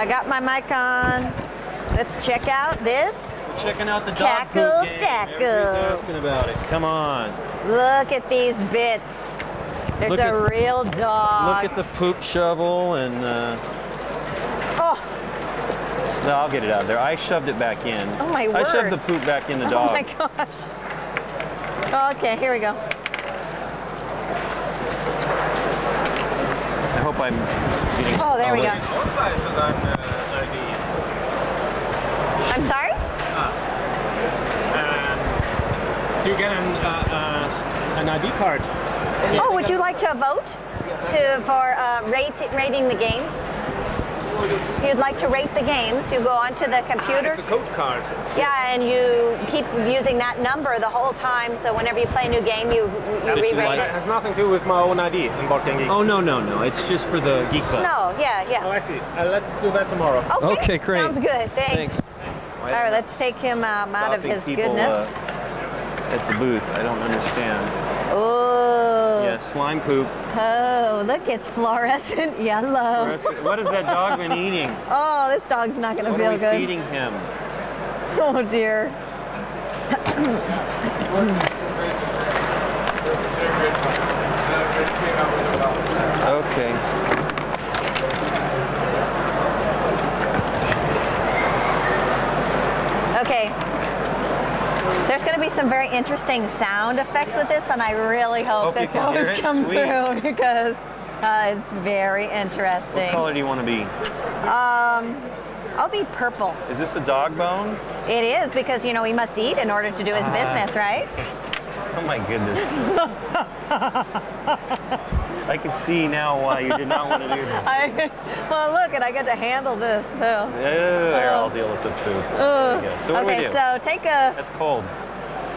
I got my mic on. Let's check out this. We're checking out the dog Kackel, poop game. Dackel. Everybody's asking about it. Come on. Look at these bits. There's Look a at- real dog. Look at the poop shovel and uh, Oh, no, I'll get it out of there. I shoved it back in. Oh, my word. I shoved the poop back in the oh dog. Oh my gosh. Oh, okay, here we go. I hope I'm getting. Oh, there we go. Ausweis für seinen ID. I'm sorry? Do you get an, uh, uh, an ID card? Oh, would you like to vote to for uh, rate, rating the games? If you'd like to rate the games, you go onto the computer. It's a code card. Yeah, and you keep using that number the whole time. So whenever you play a new game, you, you re-rate like- It it. has nothing to do with my own ID in Board Game Geek. Oh no no no! It's just for the GeekBuzz. No, yeah, Oh, yeah. I see. Uh, let's do that tomorrow. Okay, Okay, great. Sounds good. Thanks. Thanks. All right, let's take him um, out of his people, goodness. uh, at the booth. I don't understand. Yeah, slime poop. oh, look, it's fluorescent yellow. What has that dog been eating? Oh, this dog's not going to feel good. What are we good. feeding him? Oh dear. Okay. Okay. There's going to be some very interesting sound effects with this, and I really hope Hope that those come Sweet. through because uh, it's very interesting. What color do you want to be? Um, I'll be purple. Is this a dog bone? It is because you know he must eat in order to do his Ah. business, right? Oh my goodness. I can see now why you did not want to do this. I, well, look, and I get to handle this too. There, I'll deal with the poop. Go. So okay, do we do? so take a That's cold.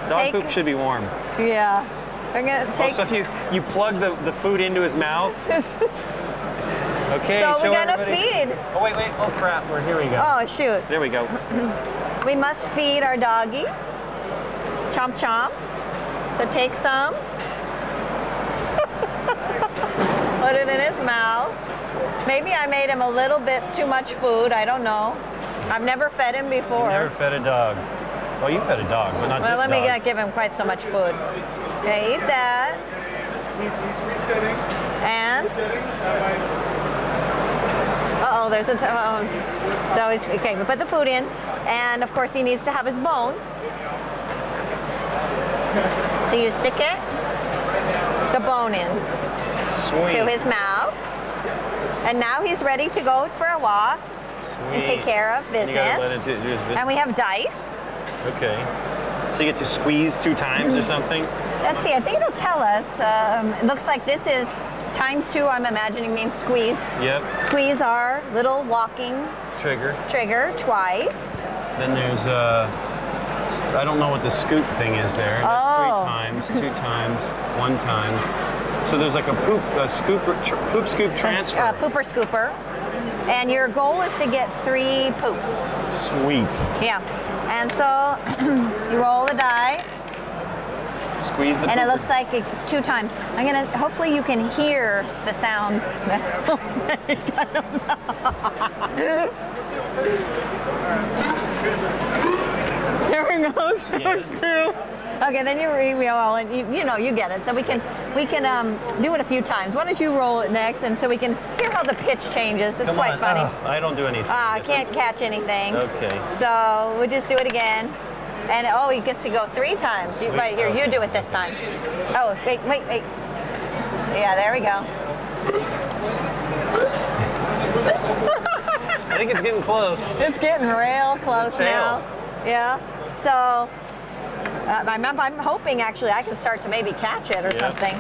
Dog Take- poop should be warm. yeah. I'm gonna take. so you you plug the, the food into his mouth. Okay. So we show gotta everybody- feed. Oh wait wait. Oh crap. We're here we go. Oh shoot. There we go. We must feed our doggy. Chomp chomp. So take some. Put it in his mouth. Maybe I made him a little bit too much food. I don't know. I've never fed him before. Never fed a dog. Well, you fed a dog, but not well, this let me not give him quite so much food. Okay, eat that. He's, he's resetting. And Resetting. That might. uh oh, there's a... oh. So he's okay. We put the food in, and of course he needs to have his bone. So you stick it, the bone in Sweet. to his mouth, and now he's ready to go for a walk and take care of You gotta let business. it do his business. And we have dice. Okay. So you get to squeeze two times or something? Let's see. I think it'll tell us. Um, it looks like this is times two. I'm imagining means squeeze. Yep. Squeeze our little walking Trigger. trigger twice. Then there's uh I don't know what the scoop thing is there. That's Oh. three times, two times, one times. So there's like a poop a scooper poop scoop transfer. Uh, pooper scooper. And your goal is to get three poops. Sweet. Yeah. And so you roll the die, Squeeze the and it looks like it's two times. I'm gonna. Hopefully, you can hear the sound. there it goes. Those two. Okay, then you re-roll and you, you know you get it. So we can we can um, do it a few times. Why don't you roll it next, and so we can hear how the pitch changes. It's Come quite on. funny. Ah, I don't do anything. Ah, I can't catch anything. Okay. So we'll just do it again. And oh, he gets to go three times. You, right here, you do it this time. Oh, wait, wait, wait. Yeah, there we go. I think it's getting close. It's getting real close now. Yeah. So uh, I'm, I'm hoping actually I can start to maybe catch it or Yeah. something.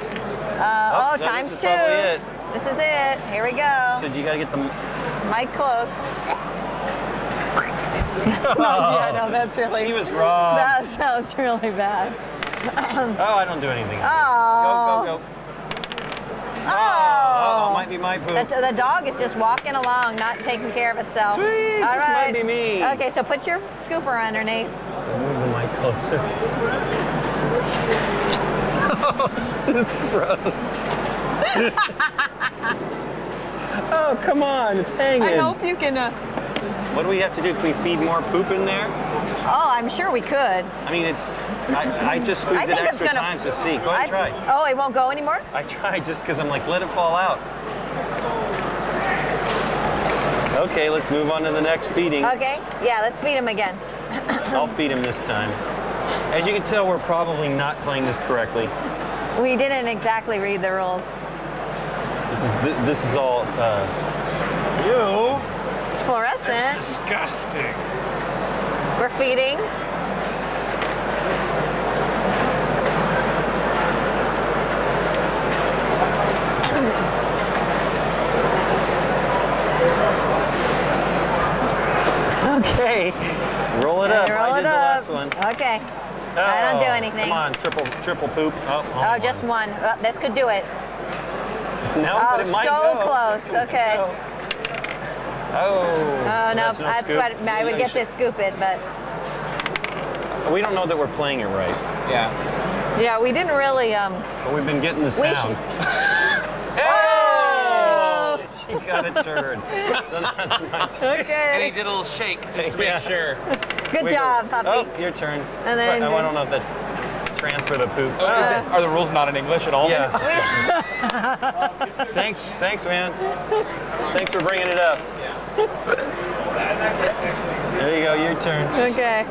Uh, Oh, oh, no, times this two. This is it. Here we go. So you gotta get the mic close. yeah, no, that's really. She was robbed. That sounds really bad. Oh, I don't do anything. Oh. Go, go, go. Oh. Oh, might be my poop. The, the dog is just walking along, not taking care of itself. Sweet, All this might be me. Okay, so put your scooper underneath. Move the mic closer. oh, this is gross. oh, come on, it's hanging. I hope you can. Uh, What do we have to do? Can we feed more poop in there? Oh, I'm sure we could. I mean, it's. I, I just I it extra gonna. times to see. Go ahead, I- try. Oh, it won't go anymore. I tried just because I'm like, let it fall out. Okay, let's move on to the next feeding. Okay. Yeah, let's feed him again. I'll feed him this time. As you can tell, we're probably not playing this correctly. We didn't exactly read the rules. This is th- this is all. Uh, You? It's fluorescent. Disgusting. We're feeding. okay, roll it up. Roll I it did up. the last one. Okay. I don't do Oh, anything. Come on, triple triple poop. Oh, Oh, only just one. one. Oh, this could do it. No, Oh, but it might so go. close. Okay. Oh. Oh so no, that's that's, what I would get should- to scoop it, but We don't know that we're playing it right, Yeah. yeah, we didn't really. Um, but we've been getting the We sound. Oh! She got a turd. so that's my turn. And he did a little shake just to make Yeah. sure. Good Wiggle. job, puppy. Oh, your turn. And then- But I don't know if that transfer the poop. Oh, is it, uh, are the rules not in English at all? Yeah. thanks, thanks, man. Thanks for bringing it up. There you go, your turn. Okay.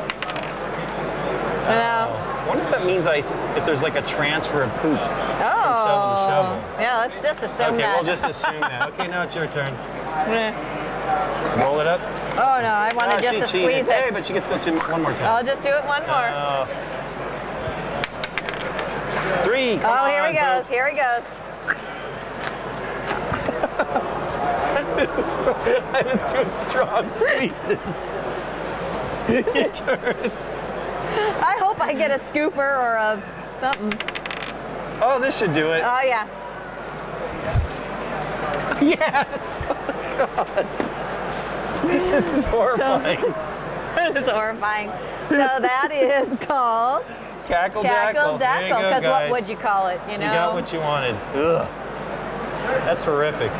Now, I wonder if that means I, s- if there's like a transfer of poop. oh. shovel to oh, shovel. Yeah, let's just assume Okay, that. we'll just assume that. Okay, now it's your turn. Roll it up. Oh no, I Oh, wanted ah, she just to cheated. squeeze Hey, it. but she gets to go two, one more time. I'll just do it one more. Uh, oh. Three. Come oh, here on, he goes. Here he goes. This is so, I was doing strong squeezes. Your turn. I hope I get a scooper or a something. Oh, this should do it. Oh yeah. yes. Oh, God. This is horrifying. it's horrifying. So that is called Kackel Kackel Dackel. There you Dackel. go, Because what would you call it? You know. You got what you wanted. Ugh. That's horrific.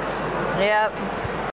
Yep.